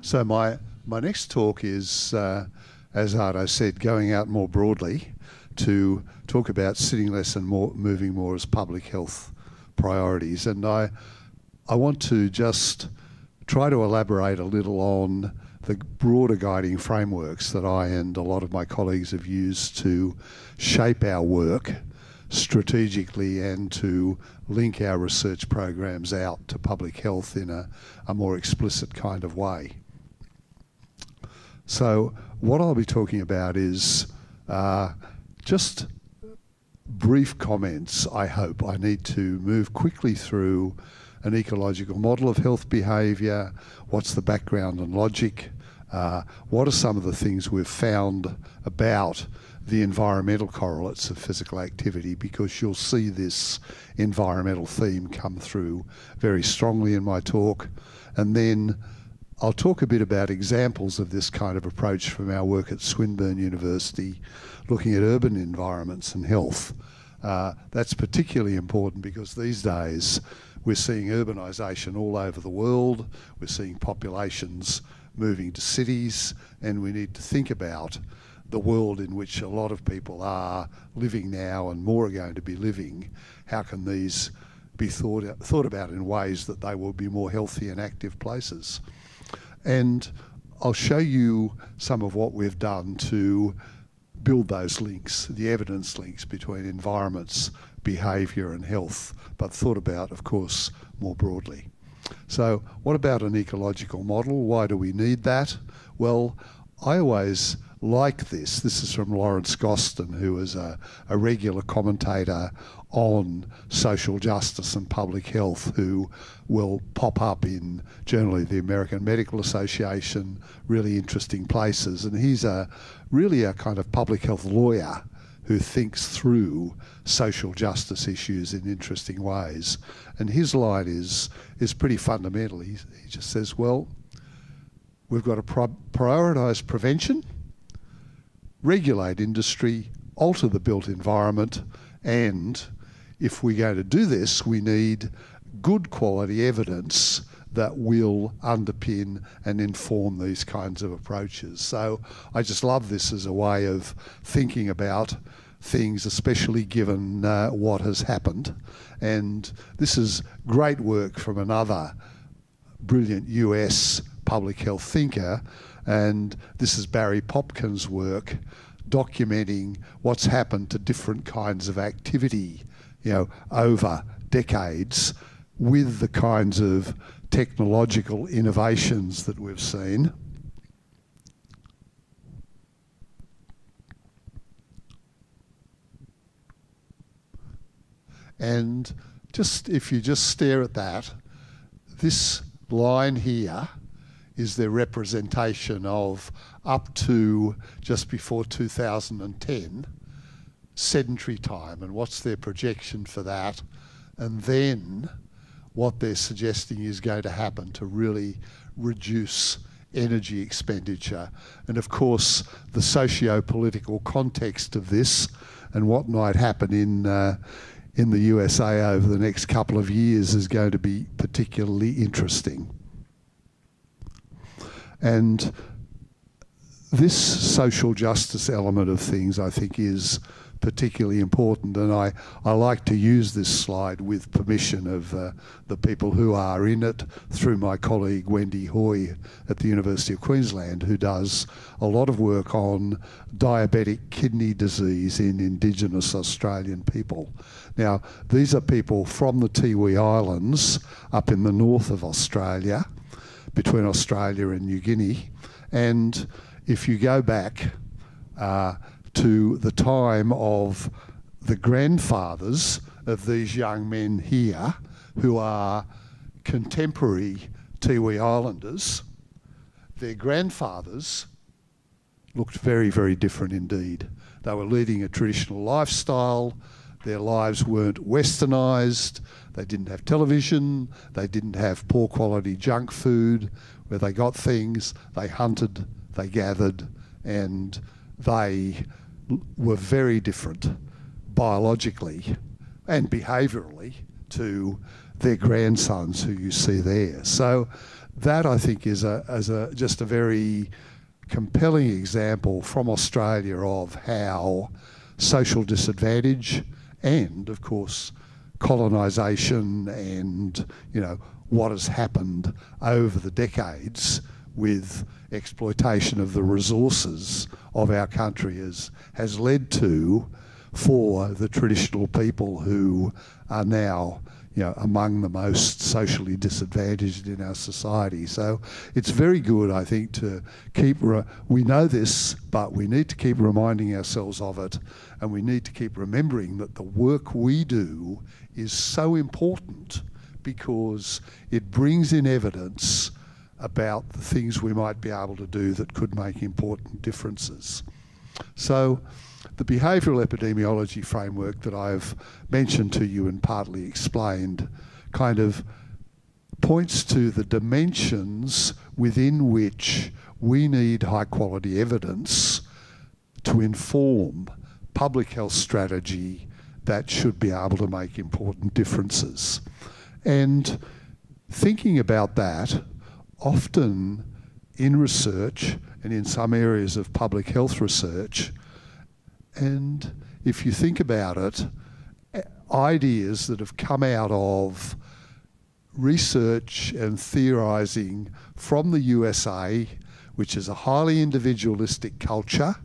So my my next talk is, uh, as Arto said, going out more broadly to talk about sitting less and more moving more as public health priorities. And I I want to just try to elaborate a little on the broader guiding frameworks that I and a lot of my colleagues have used to shape our work strategically and to link our research programs out to public health in a, a more explicit kind of way. So, what I'll be talking about is uh, just brief comments, I hope. I need to move quickly through an ecological model of health behaviour, what's the background and logic, uh, what are some of the things we've found about the environmental correlates of physical activity because you'll see this environmental theme come through very strongly in my talk. And then I'll talk a bit about examples of this kind of approach from our work at Swinburne University, looking at urban environments and health. Uh, that's particularly important because these days we're seeing urbanisation all over the world, we're seeing populations moving to cities, and we need to think about the world in which a lot of people are living now and more are going to be living, how can these be thought, thought about in ways that they will be more healthy and active places? And I'll show you some of what we've done to build those links, the evidence links between environments, behaviour and health, but thought about, of course, more broadly. So what about an ecological model? Why do we need that? Well, I always like this. This is from Lawrence Gostin, who is a, a regular commentator on social justice and public health, who will pop up in generally the American Medical Association, really interesting places. And he's a really a kind of public health lawyer who thinks through social justice issues in interesting ways. And his line is is pretty fundamental. He, he just says, well, we've got to pro- prioritise prevention regulate industry, alter the built environment, and if we're going to do this, we need good quality evidence that will underpin and inform these kinds of approaches. So I just love this as a way of thinking about things, especially given uh, what has happened. And this is great work from another brilliant US public health thinker, and this is Barry Popkin's work documenting what's happened to different kinds of activity, you know, over decades with the kinds of technological innovations that we've seen. And just if you just stare at that, this line here is their representation of up to just before 2010 sedentary time and what's their projection for that and then what they're suggesting is going to happen to really reduce energy expenditure and of course the socio-political context of this and what might happen in uh, in the USA over the next couple of years is going to be particularly interesting. And this social justice element of things, I think, is particularly important. And I, I like to use this slide with permission of uh, the people who are in it through my colleague Wendy Hoy at the University of Queensland, who does a lot of work on diabetic kidney disease in Indigenous Australian people. Now, these are people from the Tiwi Islands up in the north of Australia between Australia and New Guinea. And if you go back uh, to the time of the grandfathers of these young men here, who are contemporary Tiwi Islanders, their grandfathers looked very, very different indeed. They were leading a traditional lifestyle. Their lives weren't westernised. They didn't have television. They didn't have poor quality junk food where they got things. They hunted, they gathered, and they were very different biologically and behaviourally to their grandsons who you see there. So that I think is a, a just a very compelling example from Australia of how social disadvantage and, of course, colonisation and you know what has happened over the decades with exploitation of the resources of our country has, has led to for the traditional people who are now you know, among the most socially disadvantaged in our society. So it's very good, I think, to keep. We know this, but we need to keep reminding ourselves of it, and we need to keep remembering that the work we do is so important because it brings in evidence about the things we might be able to do that could make important differences. So, the behavioural epidemiology framework that I've mentioned to you and partly explained kind of points to the dimensions within which we need high quality evidence to inform public health strategy that should be able to make important differences. And thinking about that, often in research and in some areas of public health research, and if you think about it, ideas that have come out of research and theorising from the USA, which is a highly individualistic culture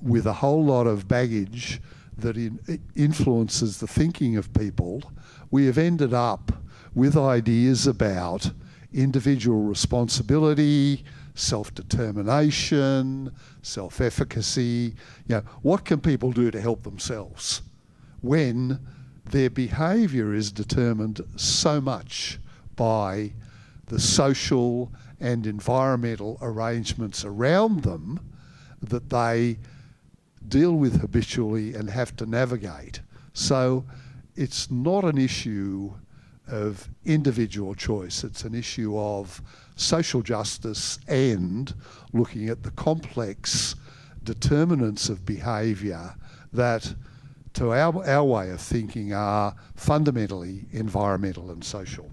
with a whole lot of baggage that in, influences the thinking of people, we have ended up with ideas about individual responsibility, self determination, self efficacy. You know, what can people do to help themselves when their behaviour is determined so much by the social and environmental arrangements around them that they deal with habitually and have to navigate. So it's not an issue of individual choice, it's an issue of social justice and looking at the complex determinants of behaviour that, to our, our way of thinking, are fundamentally environmental and social.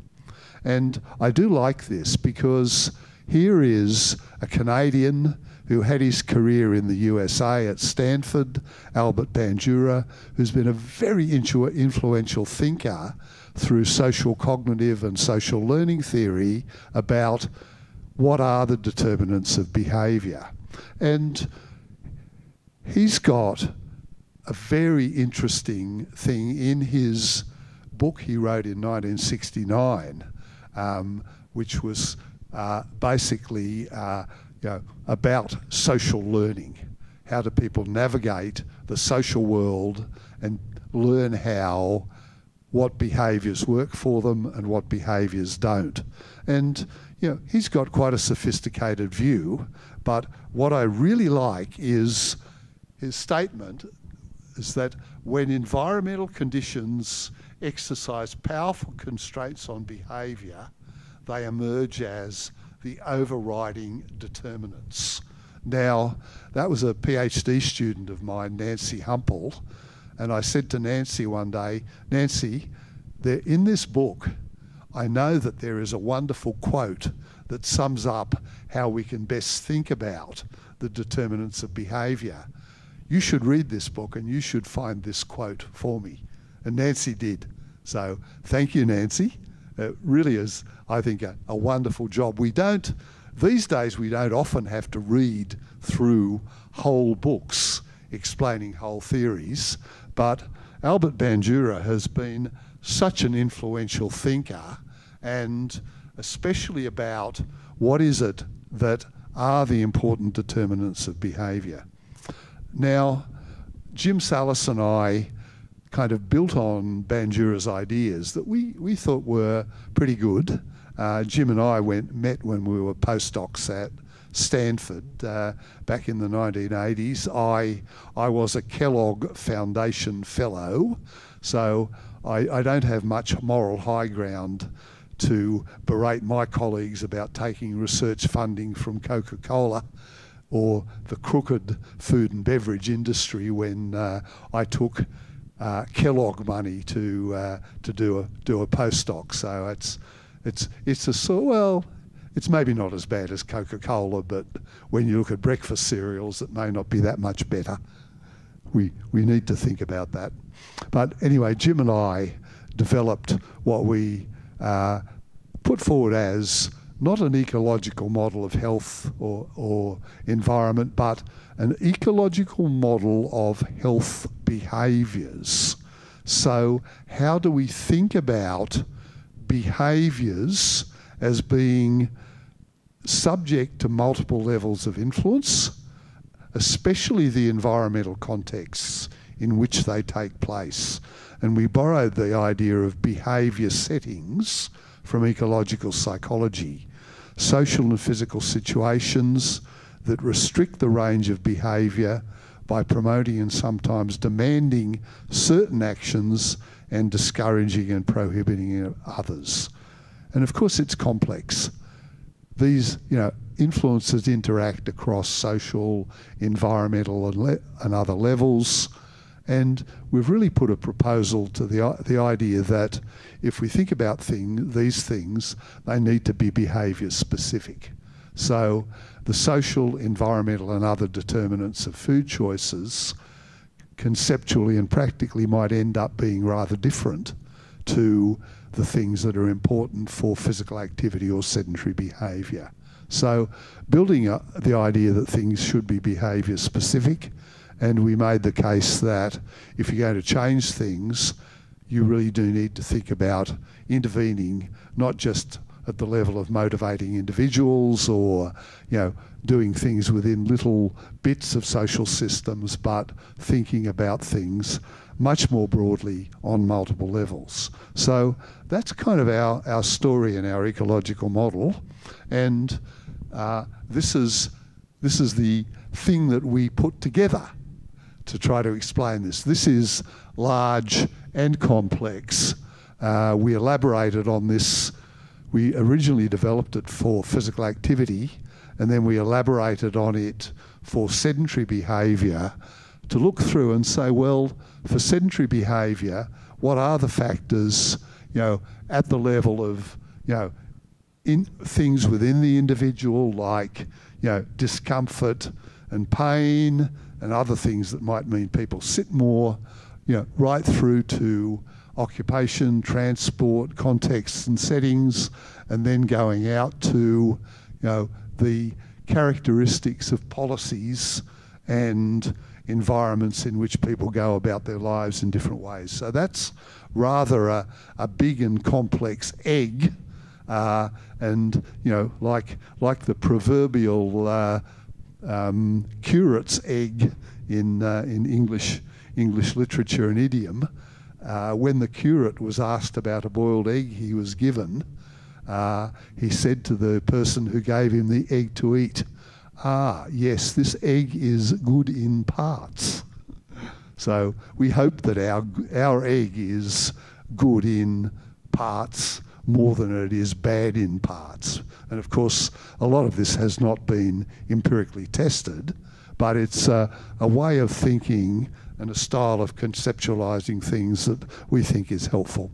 And I do like this because here is a Canadian who had his career in the USA at Stanford, Albert Bandura, who's been a very influential thinker through social cognitive and social learning theory about what are the determinants of behaviour. And he's got a very interesting thing in his book he wrote in 1969, um, which was uh, basically uh, you know, about social learning. How do people navigate the social world and learn how what behaviours work for them and what behaviours don't. And you know, he's got quite a sophisticated view, but what I really like is his statement is that when environmental conditions exercise powerful constraints on behaviour, they emerge as the overriding determinants. Now, that was a PhD student of mine, Nancy Humpel, and I said to Nancy one day, Nancy, there, in this book, I know that there is a wonderful quote that sums up how we can best think about the determinants of behaviour. You should read this book and you should find this quote for me. And Nancy did. So thank you, Nancy. It really is, I think, a, a wonderful job. We don't, these days, we don't often have to read through whole books explaining whole theories. But Albert Bandura has been such an influential thinker, and especially about what is it that are the important determinants of behaviour. Now, Jim Sallis and I kind of built on Bandura's ideas that we, we thought were pretty good. Uh, Jim and I went met when we were postdocs at Stanford uh, back in the 1980s. I, I was a Kellogg Foundation Fellow, so I, I don't have much moral high ground to berate my colleagues about taking research funding from Coca Cola or the crooked food and beverage industry when uh, I took uh, Kellogg money to uh, to do a do a postdoc. So it's it's it's a so well it's maybe not as bad as Coca Cola, but when you look at breakfast cereals, it may not be that much better. We, we need to think about that. But anyway, Jim and I developed what we uh, put forward as not an ecological model of health or, or environment, but an ecological model of health behaviours. So, how do we think about behaviours as being subject to multiple levels of influence, especially the environmental contexts in which they take place? And we borrowed the idea of behaviour settings from ecological psychology social and physical situations that restrict the range of behaviour by promoting and sometimes demanding certain actions and discouraging and prohibiting others. And of course, it's complex. These, you know, influences interact across social, environmental, and, and other levels. And we've really put a proposal to the, the idea that if we think about thing, these things, they need to be behaviour specific. So the social, environmental, and other determinants of food choices conceptually and practically might end up being rather different to the things that are important for physical activity or sedentary behaviour. So, building a, the idea that things should be behaviour specific and we made the case that if you're going to change things, you really do need to think about intervening not just at the level of motivating individuals or you know doing things within little bits of social systems but thinking about things much more broadly on multiple levels so that's kind of our, our story and our ecological model and uh, this is this is the thing that we put together to try to explain this. This is large and complex. Uh, we elaborated on this. We originally developed it for physical activity, and then we elaborated on it for sedentary behaviour to look through and say, well, for sedentary behaviour, what are the factors, you know, at the level of, you know, in things within the individual like, you know, discomfort and pain, and other things that might mean people sit more, you know, right through to occupation, transport, contexts and settings, and then going out to, you know, the characteristics of policies and environments in which people go about their lives in different ways. So that's rather a, a big and complex egg. Uh, and you know, like like the proverbial uh, um, curate's egg in, uh, in English, English literature and idiom. Uh, when the curate was asked about a boiled egg he was given, uh, he said to the person who gave him the egg to eat, Ah, yes, this egg is good in parts. So we hope that our, our egg is good in parts more than it is bad in parts. And of course, a lot of this has not been empirically tested, but it's a, a way of thinking and a style of conceptualizing things that we think is helpful.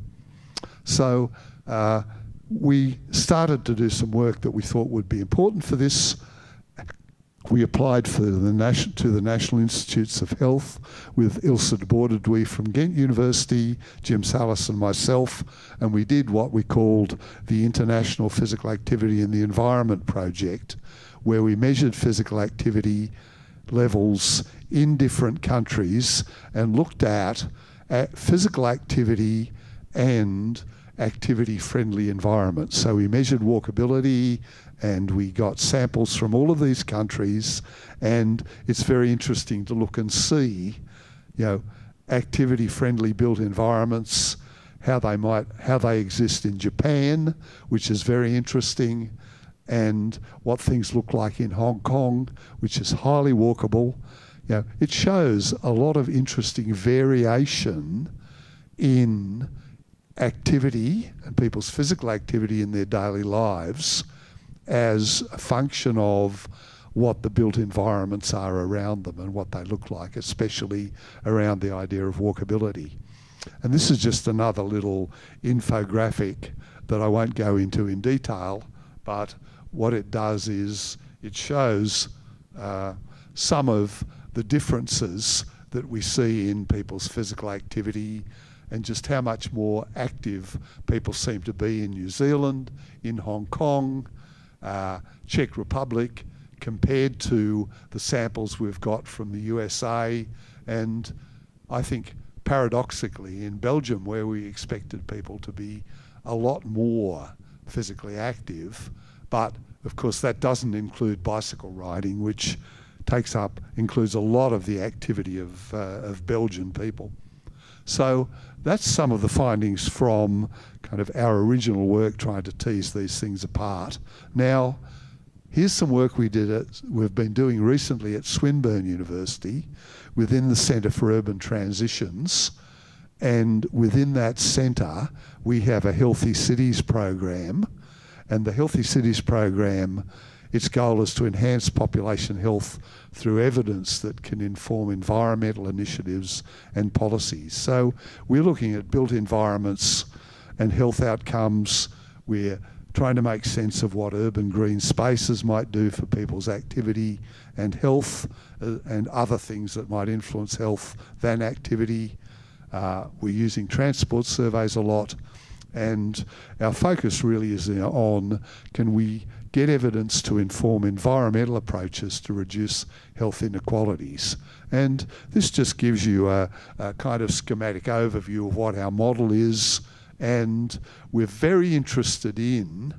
So uh, we started to do some work that we thought would be important for this we applied for the to the National Institutes of Health with Ilse de Bourdeaudhuij from Ghent University, Jim Sallis and myself, and we did what we called the International Physical Activity in the Environment Project, where we measured physical activity levels in different countries and looked at, at physical activity and activity friendly environments. So we measured walkability, and we got samples from all of these countries, and it's very interesting to look and see, you know, activity-friendly built environments, how they might how they exist in Japan, which is very interesting, and what things look like in Hong Kong, which is highly walkable. You know, it shows a lot of interesting variation in activity and people's physical activity in their daily lives as a function of what the built environments are around them and what they look like, especially around the idea of walkability. And this is just another little infographic that I won't go into in detail, but what it does is it shows uh, some of the differences that we see in people's physical activity and just how much more active people seem to be in New Zealand, in Hong Kong, uh, Czech Republic, compared to the samples we've got from the USA and I think paradoxically in Belgium where we expected people to be a lot more physically active but of course that doesn't include bicycle riding which takes up includes a lot of the activity of, uh, of Belgian people. So that's some of the findings from kind of our original work trying to tease these things apart. Now, here's some work we did at, we've been doing recently at Swinburne University within the Centre for Urban Transitions. And within that centre, we have a Healthy Cities program. And the Healthy Cities program, its goal is to enhance population health through evidence that can inform environmental initiatives and policies. So we're looking at built environments and health outcomes. We're trying to make sense of what urban green spaces might do for people's activity and health uh, and other things that might influence health than activity. Uh, we're using transport surveys a lot and our focus really is on can we get evidence to inform environmental approaches to reduce health inequalities. And this just gives you a, a kind of schematic overview of what our model is. And we're very interested in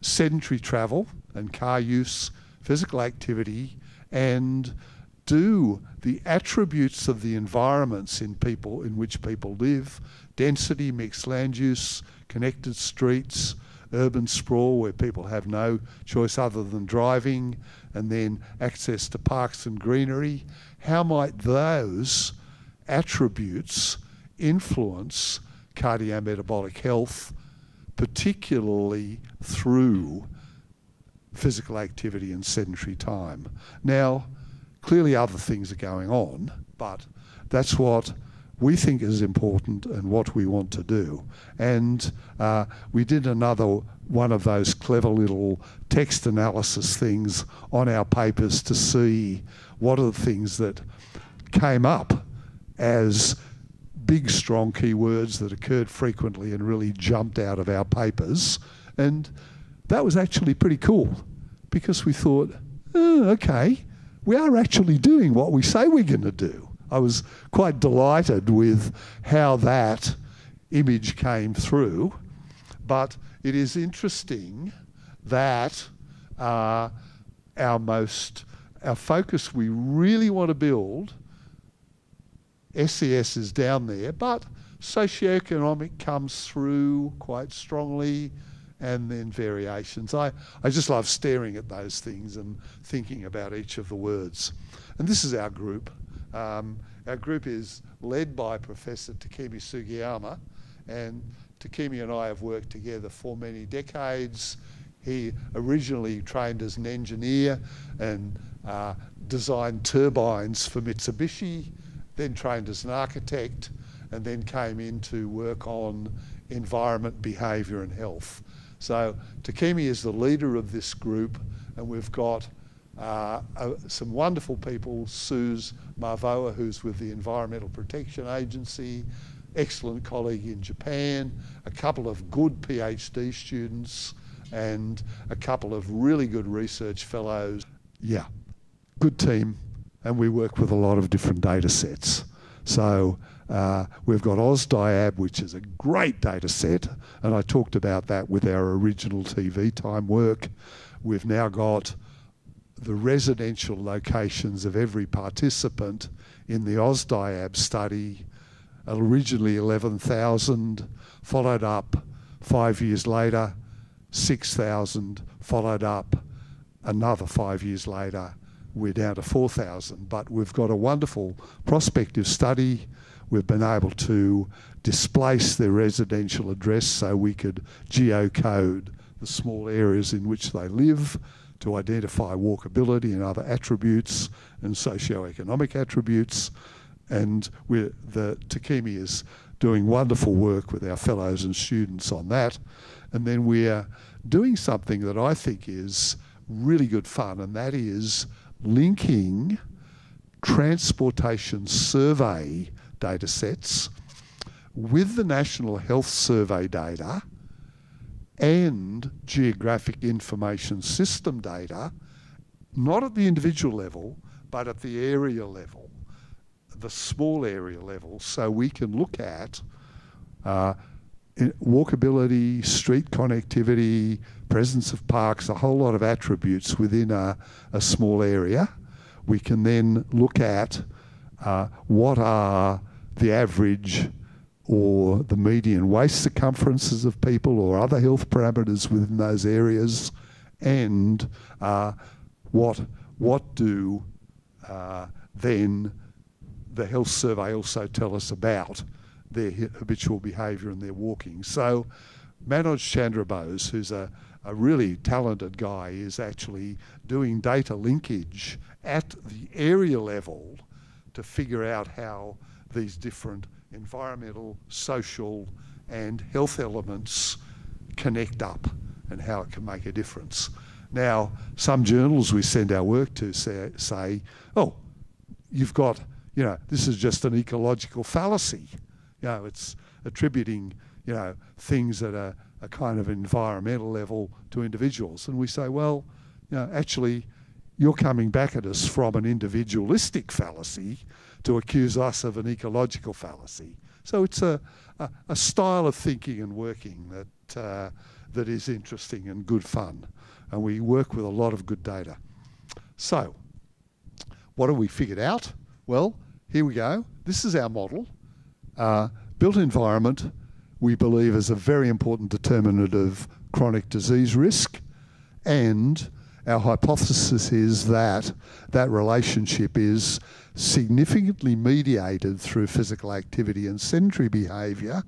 sedentary travel and car use, physical activity, and do the attributes of the environments in people in which people live, density, mixed land use, connected streets, urban sprawl where people have no choice other than driving, and then access to parks and greenery, how might those attributes influence cardiometabolic health, particularly through physical activity and sedentary time? Now, clearly other things are going on, but that's what we think is important and what we want to do. And uh, we did another one of those clever little text analysis things on our papers to see what are the things that came up as big, strong keywords that occurred frequently and really jumped out of our papers. And that was actually pretty cool because we thought, oh, okay, we are actually doing what we say we're going to do. I was quite delighted with how that image came through. But it is interesting that uh, our most, our focus we really want to build, SES is down there, but socioeconomic comes through quite strongly and then variations. I, I just love staring at those things and thinking about each of the words. And this is our group. Um, our group is led by Professor Takemi Sugiyama, and Takemi and I have worked together for many decades. He originally trained as an engineer and uh, designed turbines for Mitsubishi, then trained as an architect, and then came in to work on environment, behaviour, and health. So Takemi is the leader of this group, and we've got uh, uh, some wonderful people, Suze Mavoa, who's with the Environmental Protection Agency, excellent colleague in Japan, a couple of good PhD students, and a couple of really good research fellows. Yeah, good team, and we work with a lot of different data sets. So uh, we've got AusDiab, which is a great data set, and I talked about that with our original TV time work. We've now got the residential locations of every participant in the AusDiab study, originally 11,000, followed up five years later, 6,000, followed up another five years later, we're down to 4,000. But we've got a wonderful prospective study. We've been able to displace their residential address so we could geocode the small areas in which they live to identify walkability and other attributes and socio-economic attributes. And the Takemi is doing wonderful work with our fellows and students on that. And then we're doing something that I think is really good fun, and that is linking transportation survey data sets with the National Health Survey data and geographic information system data, not at the individual level, but at the area level, the small area level, so we can look at uh, walkability, street connectivity, presence of parks, a whole lot of attributes within a, a small area. We can then look at uh, what are the average or the median waist circumferences of people or other health parameters within those areas and uh, what, what do uh, then the health survey also tell us about their habitual behaviour and their walking. So Manoj Chandrabose, who's a, a really talented guy, is actually doing data linkage at the area level to figure out how these different environmental, social, and health elements connect up and how it can make a difference. Now, some journals we send our work to say, say oh, you've got, you know, this is just an ecological fallacy. You know, it's attributing, you know, things at a, a kind of environmental level to individuals. And we say, well, you know, actually, you're coming back at us from an individualistic fallacy to accuse us of an ecological fallacy. So it's a, a, a style of thinking and working that, uh, that is interesting and good fun. And we work with a lot of good data. So, what have we figured out? Well, here we go. This is our model. Uh, built environment, we believe, is a very important determinant of chronic disease risk. And our hypothesis is that that relationship is significantly mediated through physical activity and sedentary behaviour,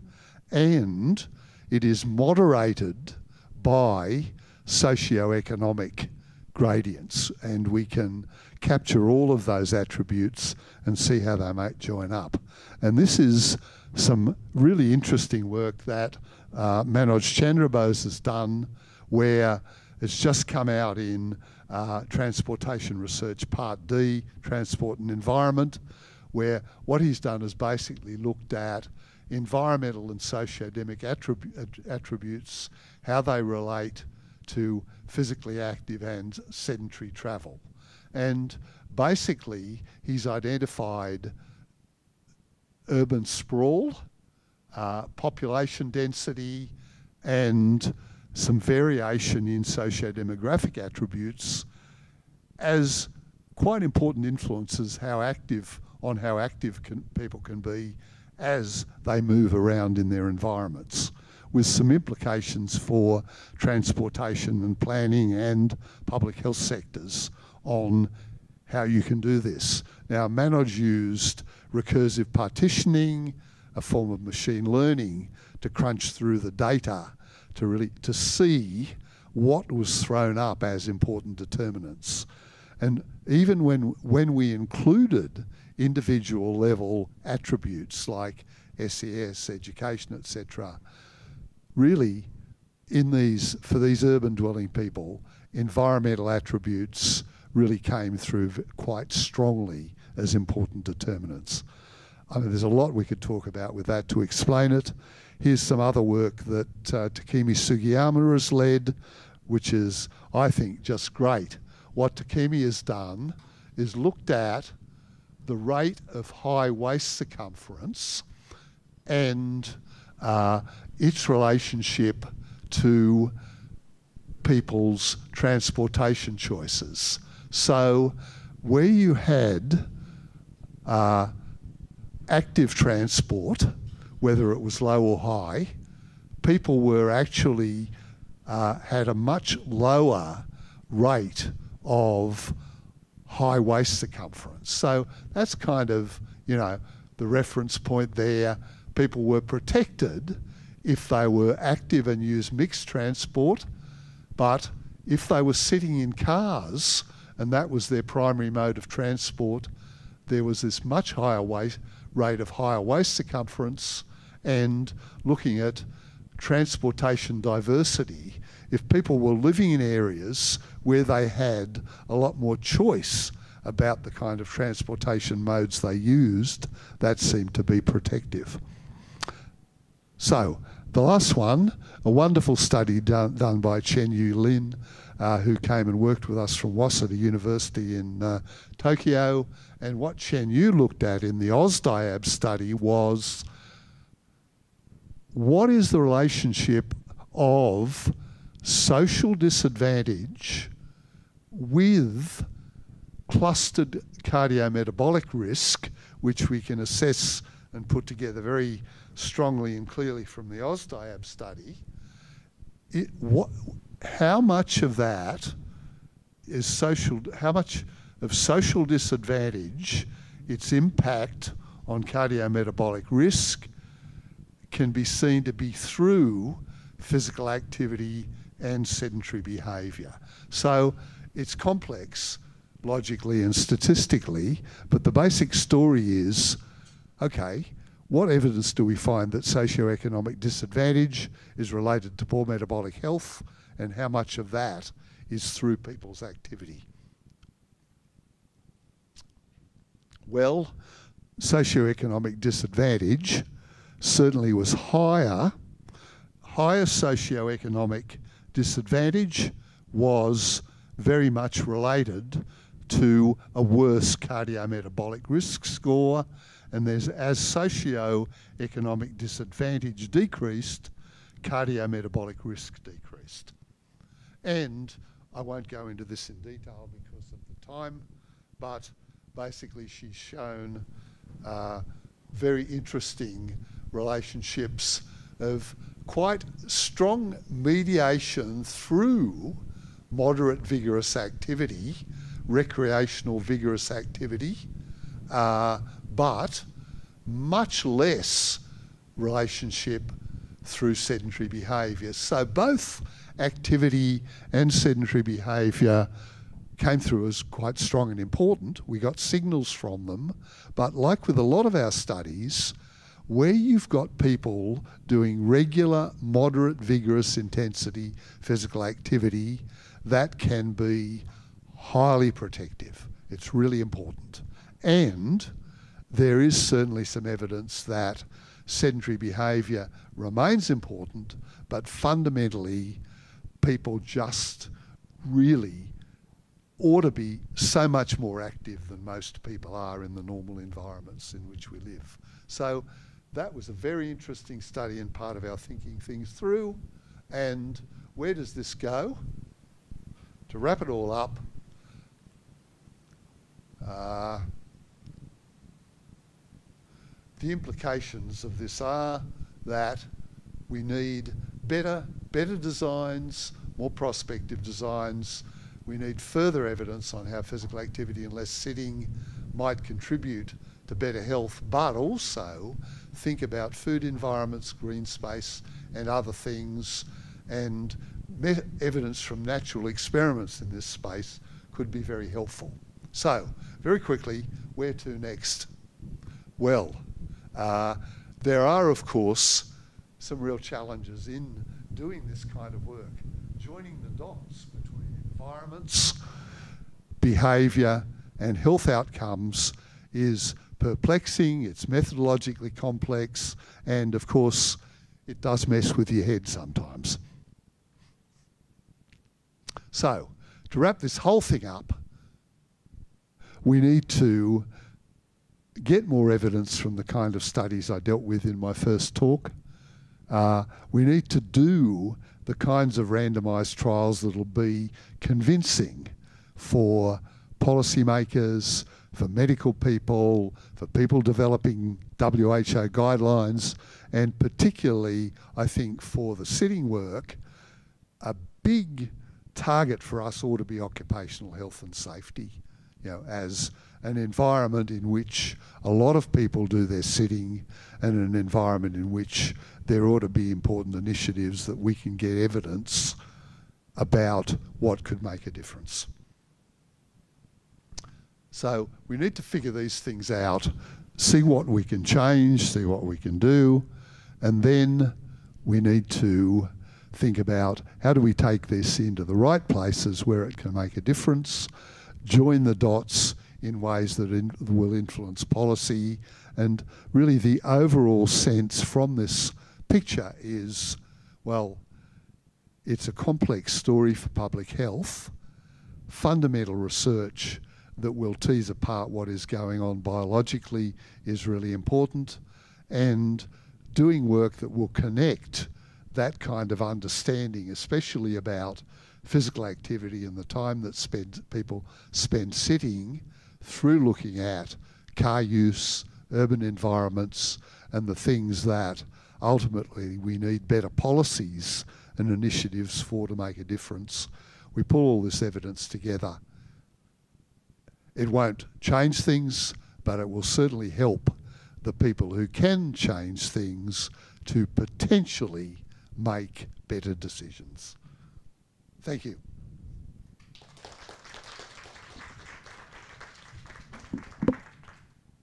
and it is moderated by socio-economic gradients, and we can capture all of those attributes and see how they might join up. And this is some really interesting work that uh, Manoj Chandrabose has done where it's just come out in uh, Transportation Research Part D, Transport and Environment, where what he's done is basically looked at environmental and sociodemic attrib attributes, how they relate to physically active and sedentary travel. And basically, he's identified urban sprawl, uh, population density, and some variation in socio-demographic attributes as quite important influences how active on how active can, people can be as they move around in their environments with some implications for transportation and planning and public health sectors on how you can do this. Now, Manoj used recursive partitioning, a form of machine learning, to crunch through the data to really to see what was thrown up as important determinants. And even when when we included individual level attributes like SES, education, etc., really in these for these urban dwelling people, environmental attributes really came through quite strongly as important determinants. I mean, there's a lot we could talk about with that to explain it. Here's some other work that uh, Takemi Sugiyama has led, which is, I think, just great. What Takemi has done is looked at the rate of high waist circumference and uh, its relationship to people's transportation choices. So, where you had uh, active transport, whether it was low or high, people were actually uh, had a much lower rate of high waist circumference. So that's kind of, you know, the reference point there. People were protected if they were active and used mixed transport, but if they were sitting in cars and that was their primary mode of transport, there was this much higher rate of higher waist circumference and looking at transportation diversity, if people were living in areas where they had a lot more choice about the kind of transportation modes they used, that seemed to be protective. So, the last one, a wonderful study done, done by Chien-Yu Lin, uh, who came and worked with us from Waseda University in uh, Tokyo. And what Chien-Yu looked at in the AusDiab study was what is the relationship of social disadvantage with clustered cardiometabolic risk, which we can assess and put together very strongly and clearly from the AusDiab study, it, what, how much of that is social, how much of social disadvantage, its impact on cardiometabolic risk can be seen to be through physical activity and sedentary behaviour. So it's complex logically and statistically, but the basic story is okay, what evidence do we find that socioeconomic disadvantage is related to poor metabolic health and how much of that is through people's activity? Well, socioeconomic disadvantage certainly was higher. Higher socioeconomic disadvantage was very much related to a worse cardiometabolic risk score and there's as socio-economic disadvantage decreased, cardiometabolic risk decreased. And I won't go into this in detail because of the time, but basically she's shown uh, very interesting relationships of quite strong mediation through moderate vigorous activity, recreational vigorous activity, uh, but much less relationship through sedentary behaviour. So both activity and sedentary behaviour came through as quite strong and important. We got signals from them, but like with a lot of our studies, where you've got people doing regular, moderate, vigorous intensity physical activity, that can be highly protective. It's really important. And there is certainly some evidence that sedentary behaviour remains important, but fundamentally, people just really ought to be so much more active than most people are in the normal environments in which we live. So that was a very interesting study and part of our thinking things through. And where does this go? To wrap it all up, uh, the implications of this are that we need better, better designs, more prospective designs. We need further evidence on how physical activity and less sitting might contribute to better health, but also think about food environments, green space, and other things. And evidence from natural experiments in this space could be very helpful. So, very quickly, where to next? Well, uh, there are, of course, some real challenges in doing this kind of work. Joining the dots between environments, behaviour, and health outcomes is perplexing, it's methodologically complex, and of course, it does mess with your head sometimes. So, to wrap this whole thing up, we need to get more evidence from the kind of studies I dealt with in my first talk. Uh, we need to do the kinds of randomised trials that'll be convincing for policymakers, for medical people, for people developing WHO guidelines, and particularly, I think, for the sitting work, a big target for us ought to be occupational health and safety, you know, as an environment in which a lot of people do their sitting and an environment in which there ought to be important initiatives that we can get evidence about what could make a difference. So we need to figure these things out, see what we can change, see what we can do, and then we need to think about how do we take this into the right places where it can make a difference, join the dots in ways that in, will influence policy, and really the overall sense from this picture is, well, it's a complex story for public health, fundamental research that will tease apart what is going on biologically is really important, and doing work that will connect that kind of understanding, especially about physical activity and the time that spend, people spend sitting through looking at car use, urban environments, and the things that ultimately we need better policies and initiatives for to make a difference. We pull all this evidence together. It won't change things, but it will certainly help the people who can change things to potentially make better decisions. Thank you.